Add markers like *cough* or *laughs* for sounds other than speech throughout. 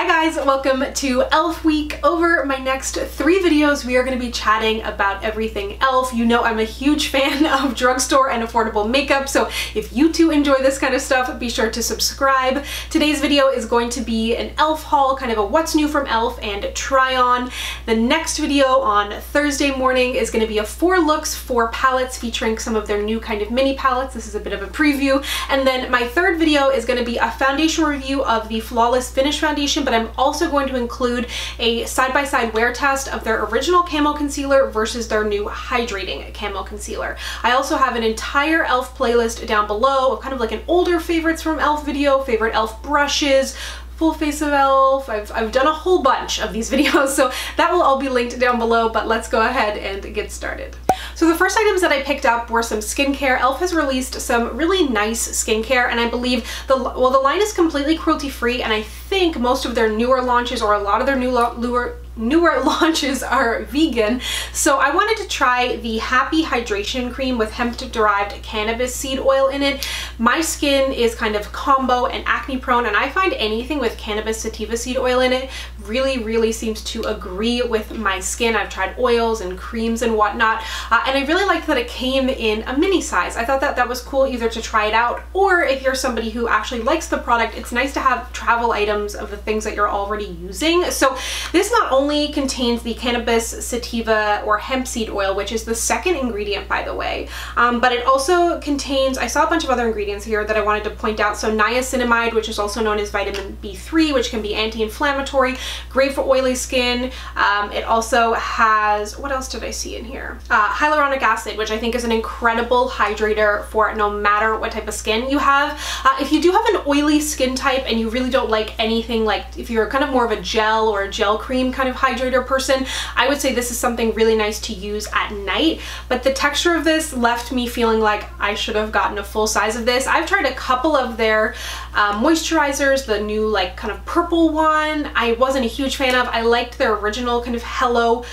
Hi guys, welcome to e.l.f. week. Over my next three videos, we are going to be chatting about everything e.l.f. You know I'm a huge *laughs* fan of drugstore and affordable makeup, so if you too enjoy this kind of stuff, be sure to subscribe. Today's video is going to be an e.l.f. haul, kind of a what's new from e.l.f. and try on. The next video on Thursday morning is going to be a four looks, four palettes featuring some of their new kind of mini palettes. This is a bit of a preview. And then my third video is going to be a foundation review of the Flawless Finish Foundation but I'm also going to include a side-by-side -side wear test of their original camo concealer versus their new hydrating camo concealer. I also have an entire e.l.f. playlist down below of kind of like an older favorites from e.l.f. video, favorite e.l.f. brushes, full face of e.l.f. I've, I've done a whole bunch of these *laughs* videos, so that will all be linked down below, but let's go ahead and get started. So the first items that I picked up were some skincare. e.l.f. has released some really nice skincare, and I believe the, well, the line is completely cruelty-free, and I think most of their newer launches or a lot of their new newer newer *laughs* launches are vegan. So I wanted to try the Happy Hydration Cream with hemp-derived cannabis seed oil in it. My skin is kind of combo and acne prone and I find anything with cannabis sativa seed oil in it really, really seems to agree with my skin. I've tried oils and creams and whatnot uh, and I really liked that it came in a mini size. I thought that that was cool either to try it out or if you're somebody who actually likes the product, it's nice to have travel items of the things that you're already using. So this not only contains the cannabis sativa or hemp seed oil, which is the second ingredient, by the way. Um, but it also contains, I saw a bunch of other ingredients here that I wanted to point out. So niacinamide, which is also known as vitamin B3, which can be anti-inflammatory, great for oily skin. Um, it also has, what else did I see in here? Uh, hyaluronic acid, which I think is an incredible hydrator for no matter what type of skin you have. Uh, if you do have an oily skin type and you really don't like anything like, if you're kind of more of a gel or a gel cream kind of hydrator person, I would say this is something really nice to use at night. But the texture of this left me feeling like I should have gotten a full size of this. I've tried a couple of their um, moisturizers, the new like kind of purple one. I wasn't a huge fan of. I liked their original kind of Hello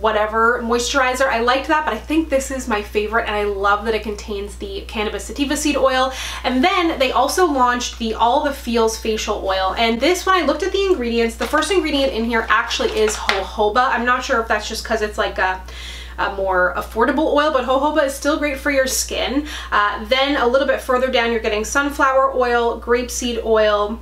whatever moisturizer. I liked that, but I think this is my favorite and I love that it contains the cannabis sativa seed oil. And then they also launched the All the Feels facial oil. And this, when I looked at the ingredients, the first ingredient in here actually is jojoba. I'm not sure if that's just because it's like a a more affordable oil, but jojoba is still great for your skin. Uh, then a little bit further down, you're getting sunflower oil, grapeseed oil,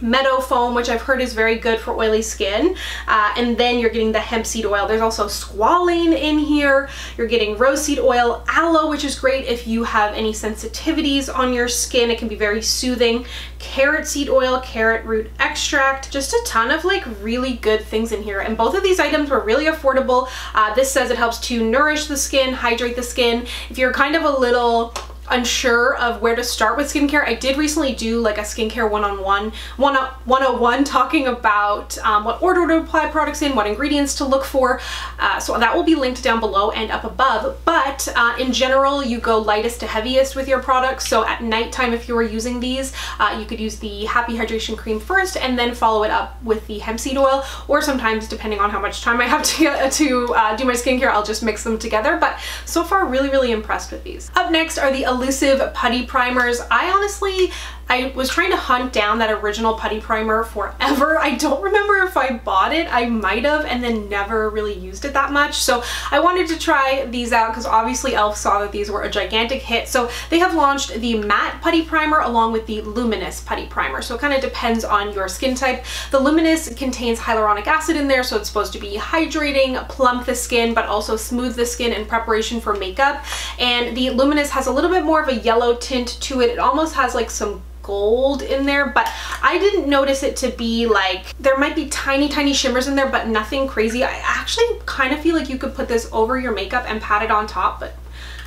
meadow foam, which I've heard is very good for oily skin. Uh, and then you're getting the hemp seed oil. There's also squalane in here. You're getting roseseed oil, aloe, which is great if you have any sensitivities on your skin. It can be very soothing. Carrot seed oil, carrot root extract, just a ton of like really good things in here. And both of these items were really affordable. Uh, this says it helps to nourish the skin, hydrate the skin. If you're kind of a little unsure of where to start with skincare, I did recently do like a skincare one-on-one, 101 talking about um, what order to apply products in, what ingredients to look for. Uh, so that will be linked down below and up above. But uh, in general, you go lightest to heaviest with your products. So at nighttime, if you were using these, uh, you could use the Happy Hydration Cream first and then follow it up with the hemp seed oil. Or sometimes, depending on how much time I have to, get, to uh, do my skincare, I'll just mix them together. But so far, really, really impressed with these. Up next are the elusive putty primers. I honestly I was trying to hunt down that original putty primer forever. *laughs* I don't remember if I bought it. I might have and then never really used it that much. So I wanted to try these out because obviously e.l.f. saw that these were a gigantic hit. So they have launched the matte putty primer along with the luminous putty primer. So it kind of depends on your skin type. The luminous contains hyaluronic acid in there. So it's supposed to be hydrating, plump the skin, but also smooth the skin in preparation for makeup. And the luminous has a little bit more of a yellow tint to it. It almost has like some gold in there, but I didn't notice it to be like, there might be tiny, tiny shimmers in there, but nothing crazy. I actually kind of feel like you could put this over your makeup and pat it on top, but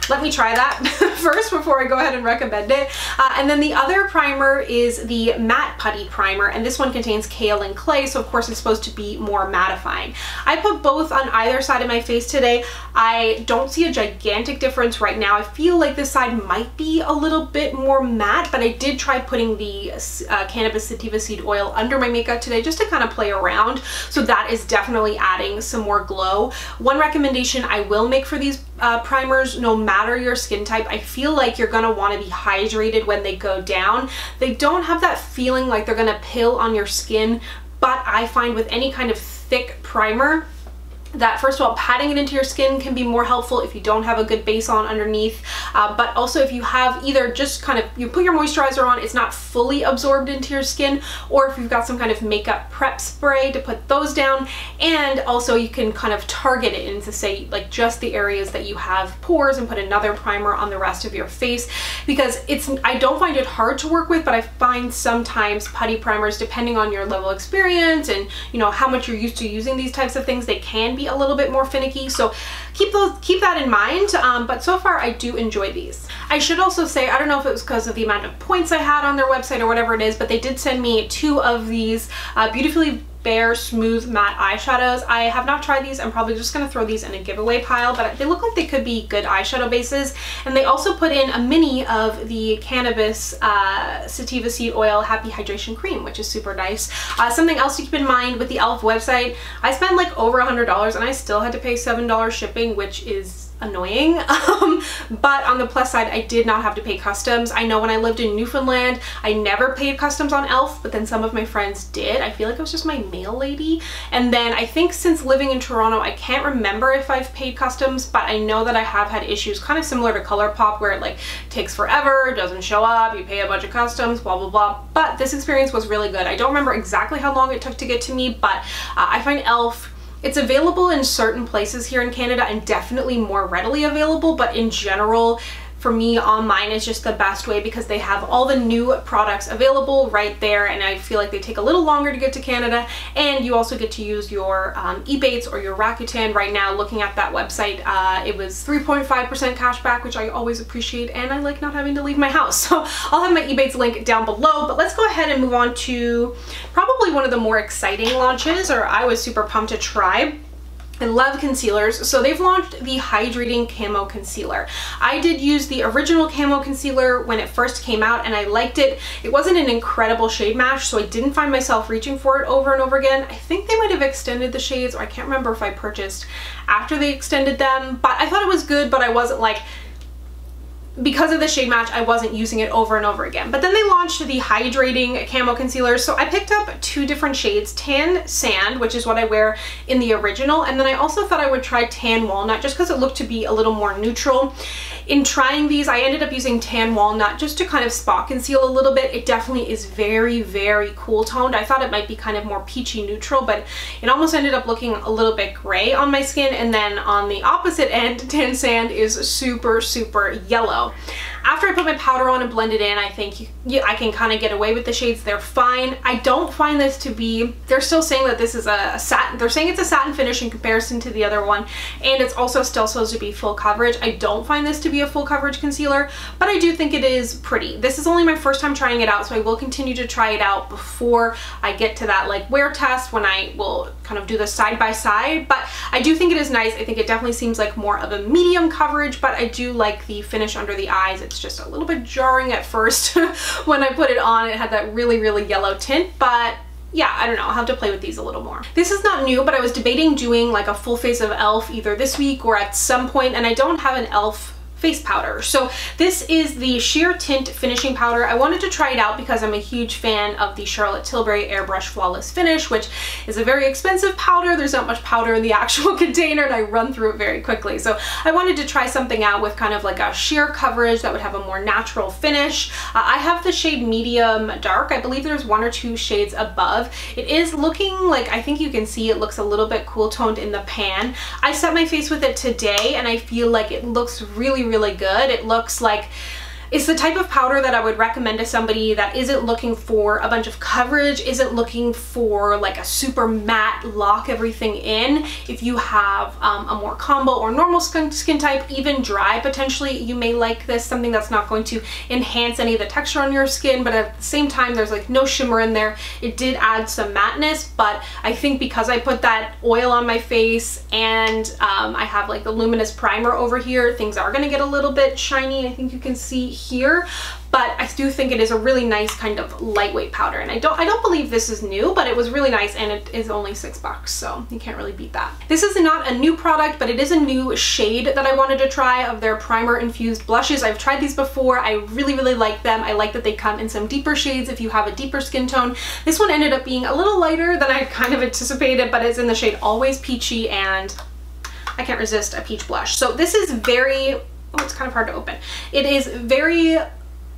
let me try that *laughs* first before I go ahead and recommend it. Uh, and then the other primer is the Matte Putty Primer, and this one contains kale and clay, so of course it's supposed to be more mattifying. I put both on either side of my face today. I don't see a gigantic difference right now. I feel like this side might be a little bit more matte, but I did try putting the uh, Cannabis Sativa Seed Oil under my makeup today just to kind of play around. So that is definitely adding some more glow. One recommendation I will make for these uh, primers, no matter your skin type, I feel like you're gonna wanna be hydrated when they go down. They don't have that feeling like they're gonna pill on your skin but I find with any kind of thick primer, that first of all patting it into your skin can be more helpful if you don't have a good base on underneath. Uh, but also if you have either just kind of you put your moisturizer on it's not fully absorbed into your skin or if you've got some kind of makeup prep spray to put those down. And also you can kind of target it into say like just the areas that you have pores and put another primer on the rest of your face. Because it's I don't find it hard to work with but I find sometimes putty primers depending on your level of experience and you know how much you're used to using these types of things they can be a little bit more finicky. So keep those keep that in mind. Um, but so far I do enjoy these. I should also say, I don't know if it was because of the amount of points I had on their website or whatever it is, but they did send me two of these uh, beautifully Bare Smooth Matte Eyeshadows. I have not tried these. I'm probably just going to throw these in a giveaway pile, but they look like they could be good eyeshadow bases. And they also put in a mini of the Cannabis uh, Sativa Seed Oil Happy Hydration Cream, which is super nice. Uh, something else to keep in mind with the e.l.f. website, I spent like over a $100 and I still had to pay $7 shipping, which is annoying. *laughs* Um, but on the plus side, I did not have to pay customs. I know when I lived in Newfoundland, I never paid customs on e.l.f., but then some of my friends did. I feel like it was just my mail lady. And then I think since living in Toronto, I can't remember if I've paid customs, but I know that I have had issues kind of similar to ColourPop where it like takes forever, doesn't show up, you pay a bunch of customs, blah, blah, blah. But this experience was really good. I don't remember exactly how long it took to get to me, but uh, I find e.l.f it's available in certain places here in Canada and definitely more readily available, but in general, for me online is just the best way because they have all the new products available right there and I feel like they take a little longer to get to Canada. And you also get to use your um, Ebates or your Rakuten. Right now looking at that website uh, it was 3.5% cash back which I always appreciate and I like not having to leave my house. *laughs* So I'll have my Ebates link down below but let's go ahead and move on to probably one of the more exciting launches or I was super pumped to try I love concealers. So they've launched the Hydrating Camo Concealer. I did use the original Camo Concealer when it first came out and I liked it. It wasn't an incredible shade match, so I didn't find myself reaching for it over and over again. I think they might have extended the shades, or I can't remember if I purchased after they extended them, but I thought it was good, but I wasn't like, because of the shade match, I wasn't using it over and over again. But then they launched the Hydrating Camo Concealer, so I picked up two different shades, Tan Sand, which is what I wear in the original, and then I also thought I would try Tan Walnut just because it looked to be a little more neutral. In trying these, I ended up using Tan Walnut just to kind of spot conceal a little bit. It definitely is very, very cool toned. I thought it might be kind of more peachy neutral, but it almost ended up looking a little bit gray on my skin, and then on the opposite end, *laughs* Tan Sand is super, super yellow. After I put my powder on and blend it in, I think you, you, I can kind of get away with the shades. They're fine. I don't find this to be, they're still saying that this is a, a satin, they're saying it's a satin finish in comparison to the other one, and it's also still supposed to be full coverage. I don't find this to be a full coverage concealer, but I do think it is pretty. This is only my first time trying it out, so I will continue to try it out before I get to that like wear test when I will kind of do the side by side, but I do think it is nice. I think it definitely seems like more of a medium coverage, but I do like the finish under the eyes. It's just a little bit jarring at first *laughs* when I put it on. It had that really, really yellow tint, but yeah, I don't know, I'll have to play with these a little more. This is not new, but I was debating doing like a full face of e.l.f. either this week or at some point, and I don't have an e.l.f face powder. So this is the Sheer Tint Finishing Powder. I wanted to try it out because I'm a huge fan of the Charlotte Tilbury Airbrush Flawless Finish, which is a very expensive powder. There's not much powder in the *laughs* actual container and I run through it very quickly. So I wanted to try something out with kind of like a sheer coverage that would have a more natural finish. Uh, I have the shade medium dark. I believe there's one or two shades above. It is looking like, I think you can see it looks a little bit cool toned in the pan. I set my face with it today and I feel like it looks really, really good. It looks like it's the type of powder that I would recommend to somebody that isn't looking for a bunch of coverage, isn't looking for like a super matte lock everything in. If you have um, a more combo or normal skin, skin type, even dry potentially, you may like this, something that's not going to enhance any of the texture on your skin, but at the same time, there's like no shimmer in there. It did add some matteness, but I think because I put that oil on my face and um, I have like the luminous primer over here, things are gonna get a little bit shiny. I think you can see here but I do think it is a really nice kind of lightweight powder. And I don't, I don't believe this is new, but it was really nice and it is only six bucks, so you can't really beat that. This is not a new product, but it is a new shade that I wanted to try of their primer infused blushes. I've tried these before. I really, really like them. I like that they come in some deeper shades if you have a deeper skin tone. This one ended up being a little lighter than I kind of anticipated, but it's in the shade Always Peachy and I can't resist a peach blush. So this is very, oh, it's kind of hard to open. It is very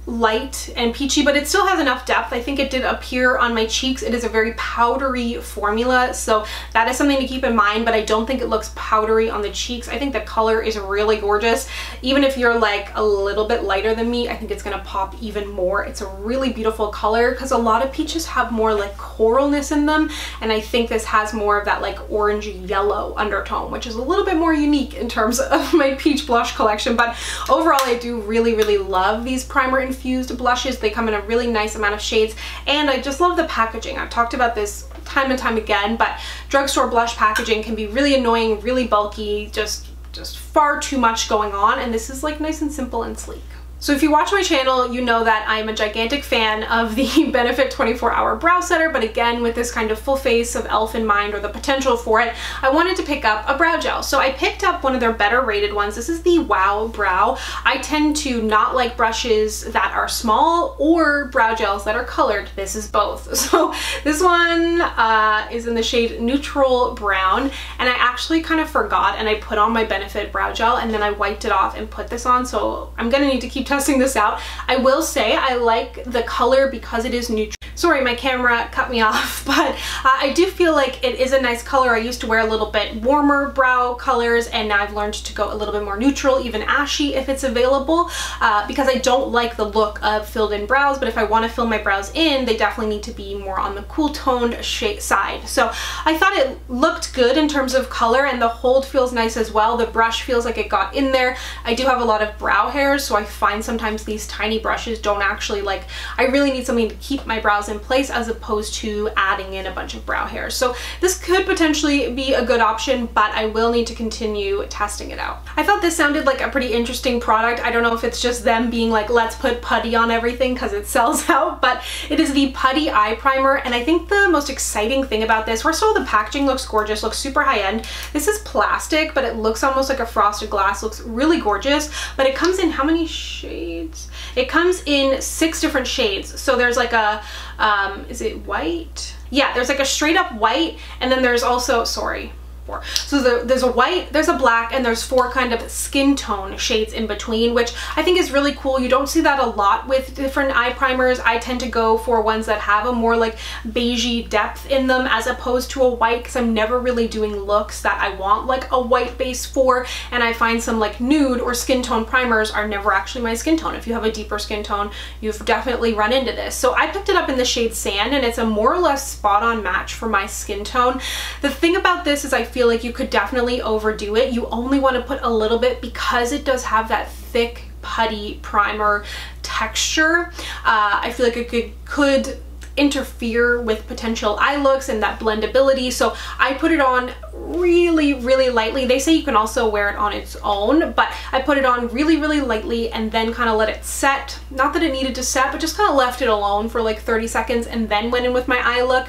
light and peachy, but it still has enough depth. I think it did appear on my cheeks. It is a very powdery formula, so that is something to keep in mind, but I don't think it looks powdery on the cheeks. I think the color is really gorgeous. Even if you're like a little bit lighter than me, I think it's gonna pop even more. It's a really beautiful color because a lot of peaches have more like coralness in them, and I think this has more of that like orangey yellow undertone, which is a little bit more unique in terms *laughs* of my peach blush collection, but overall I do really, really love these primer and infused blushes. They come in a really nice amount of shades and I just love the packaging. I've talked about this time and time again, but drugstore blush packaging can be really annoying, really bulky, just just far too much going on and this is like nice and simple and sleek. So if you watch my channel, you know that I'm a gigantic fan of the *laughs* Benefit 24 Hour Brow Setter, but again, with this kind of full face of e.l.f. in mind or the potential for it, I wanted to pick up a brow gel. So I picked up one of their better rated ones. This is the Wow Brow. I tend to not like brushes that are small or brow gels that are colored. This is both. *laughs* So this one uh, is in the shade Neutral Brown, and I actually kind of forgot and I put on my Benefit brow gel and then I wiped it off and put this on, so I'm gonna need to keep testing this out. I will say I like the color because it is neutral. Sorry, my camera cut me *laughs* off, but uh, I do feel like it is a nice color. I used to wear a little bit warmer brow colors and now I've learned to go a little bit more neutral, even ashy if it's available, uh, because I don't like the look of filled in brows, but if I want to fill my brows in, they definitely need to be more on the cool toned side. So I thought it looked good in terms of color and the hold feels nice as well. The brush feels like it got in there. I do have a lot of brow hairs, so I find sometimes these tiny brushes don't actually like, I really need something to keep my brows in place as opposed to adding in a bunch of brow hairs. So this could potentially be a good option, but I will need to continue testing it out. I thought this sounded like a pretty interesting product. I don't know if it's just them being like, let's put putty on everything because it sells *laughs* out, but it is the Putty Eye Primer. And I think the most exciting thing about this, first of all, the packaging looks gorgeous, looks super high end. This is plastic, but it looks almost like a frosted glass, looks really gorgeous, but it comes in how many shades? It comes in six different shades. So there's like a, um, is it white? Yeah, there's like a straight up white and then there's also, sorry, four. So the, there's a white, there's a black, and there's four kind of skin tone shades in between, which I think is really cool. You don't see that a lot with different eye primers. I tend to go for ones that have a more like beigey depth in them as opposed to a white because I'm never really doing looks that I want like a white base for and I find some like nude or skin tone primers are never actually my skin tone. If you have a deeper skin tone, you've definitely run into this. So I picked it up in the shade Sand and it's a more or less spot on match for my skin tone. The thing about this is I feel like you could definitely overdo it. You only want to put a little bit because it does have that thick putty primer texture. Uh, I feel like it could, could interfere with potential eye looks and that blendability. So I put it on really, really lightly. They say you can also wear it on its own, but I put it on really, really lightly and then kind of let it set. Not that it needed to set, but just kind of left it alone for like 30 seconds and then went in with my eye look.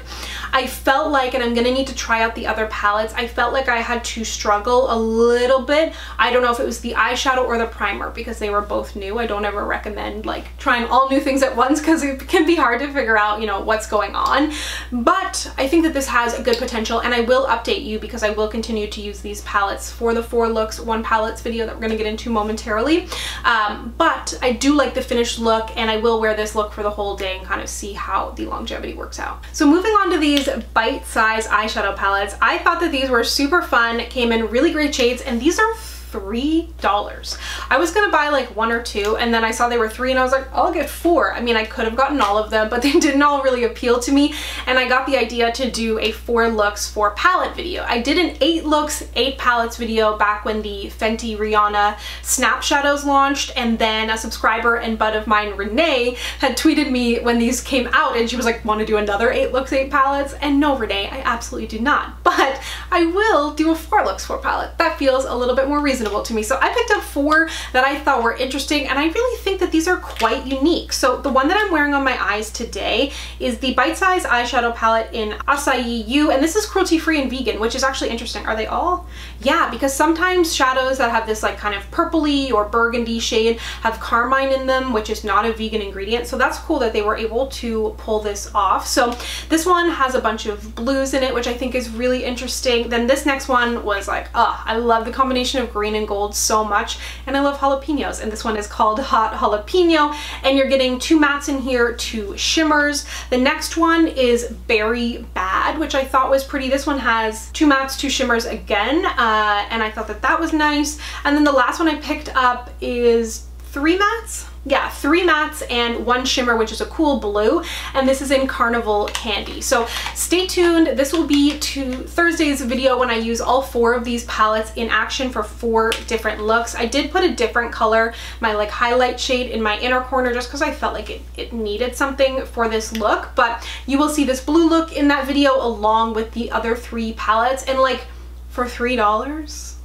I felt like, and I'm gonna need to try out the other palettes, I felt like I had to struggle a little bit. I don't know if it was the eyeshadow or the primer because they were both new. I don't ever recommend like trying all new things at once because it can be hard to figure out, you know, what's going on. But I think that this has a good potential and I will update you because I will continue to use these palettes for the four looks, one palettes video that we're gonna get into momentarily. Um, but I do like the finished look and I will wear this look for the whole day and kind of see how the longevity works out. So moving on to these bite-sized eyeshadow palettes, I thought that these were super fun, came in really great shades, and these are $3. I was gonna buy like one or two and then I saw they were three and I was like, I'll get four. I mean, I could have gotten all of them, but *laughs* they didn't all really appeal to me. And I got the idea to do a four looks, four palette video. I did an eight looks, eight palettes video back when the Fenty Rihanna Snap Shadows launched. And then a subscriber and bud of mine, Renee, had tweeted me when these came out and she was like, wanna do another eight looks, eight palettes? And no, Renee, I absolutely do not. But I will do a four looks, four palette. That feels a little bit more reasonable reasonable to me. So I picked up four that I thought were interesting and I really think that these are quite unique. So the one that I'm wearing on my eyes today is the Bite Size eyeshadow palette in Acai You and this is cruelty free and vegan which is actually interesting. Are they all? Yeah because sometimes shadows that have this like kind of purpley or burgundy shade have carmine in them which is not a vegan ingredient so that's cool that they were able to pull this off. So this one has a bunch of blues in it which I think is really interesting. Then this next one was like, oh, I love the combination of green and gold so much and I love jalapenos and this one is called Hot Jalapeno and you're getting two mattes in here, two shimmers. The next one is Berry Bad which I thought was pretty. This one has two mattes, two shimmers again uh, and I thought that that was nice. And then the last one I picked up is three mattes yeah, three mattes and one shimmer, which is a cool blue, and this is in Carnival Candy. So stay tuned. This will be to Thursday's video when I use all four of these palettes in action for four different looks. I did put a different color, my like highlight shade in my inner corner just because I felt like it, it needed something for this look, but you will see this blue look in that video along with the other three palettes, and like for $3,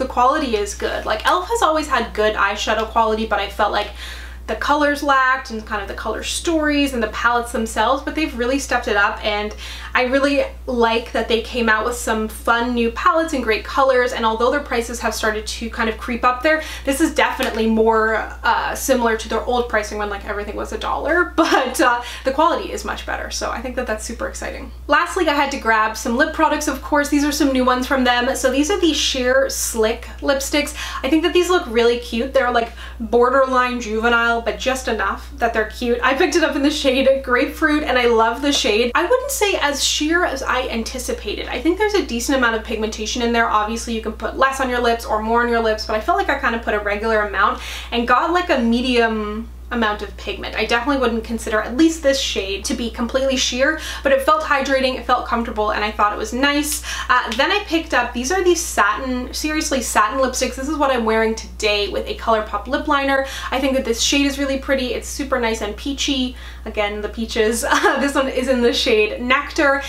the quality is good. Like e.l.f. has always had good eyeshadow quality, but I felt like the colors lacked and kind of the color stories and the palettes themselves, but they've really stepped it up and I really like that they came out with some fun new palettes and great colors and although their prices have started to kind of creep up there, this is definitely more uh, similar to their old pricing when like everything was a dollar, *laughs* but uh, the quality is much better. So I think that that's super exciting. Lastly, I had to grab some lip products, of course. These are some new ones from them. So these are the Sheer Slick lipsticks. I think that these look really cute. They're like borderline juvenile, but just enough that they're cute. I picked it up in the shade Grapefruit and I love the shade. I wouldn't say as sheer as I anticipated. I think there's a decent amount of pigmentation in there. Obviously you can put less on your lips or more on your lips, but I felt like I kind of put a regular amount and got like a medium amount of pigment. I definitely wouldn't consider at least this shade to be completely sheer, but it felt hydrating, it felt comfortable, and I thought it was nice. Uh, then I picked up, these are these satin, seriously satin lipsticks. This is what I'm wearing today with a ColourPop lip liner. I think that this shade is really pretty. It's super nice and peachy. Again, the peaches. *laughs* this one is in the shade Nectar.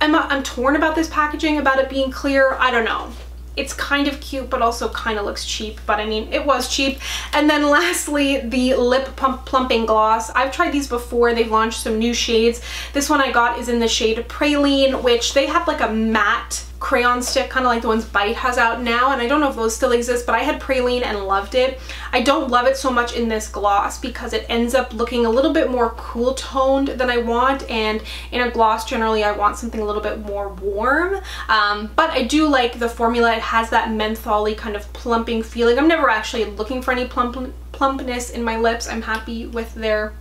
I'm, I'm torn about this packaging, about it being clear. I don't know it's kind of cute but also kind of looks cheap but I mean it was cheap. And then lastly the lip pump plumping gloss. I've tried these before they've launched some new shades. This one I got is in the shade Praline which they have like a matte crayon stick, kind of like the ones Bite has out now, and I don't know if those still exist, but I had Praline and loved it. I don't love it so much in this gloss because it ends up looking a little bit more cool toned than I want, and in a gloss generally I want something a little bit more warm, um, but I do like the formula. It has that mentholy kind of plumping feeling. I'm never actually looking for any plump plumpness in my lips. I'm happy with their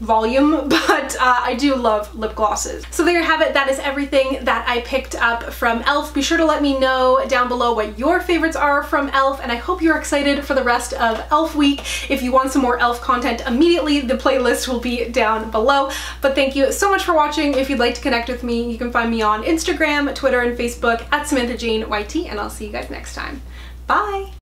volume, *laughs* but uh, I do love lip glosses. So there you have it. That is everything that I picked up from e.l.f. Be sure to let me know down below what your favorites are from e.l.f. and I hope you're excited for the rest of e.l.f. week. If you want some more e.l.f. content immediately, the playlist will be down below. But thank you so much for watching. If you'd like to connect with me, you can find me on Instagram, Twitter, and Facebook at Samantha Jane YT, and I'll see you guys next time. Bye!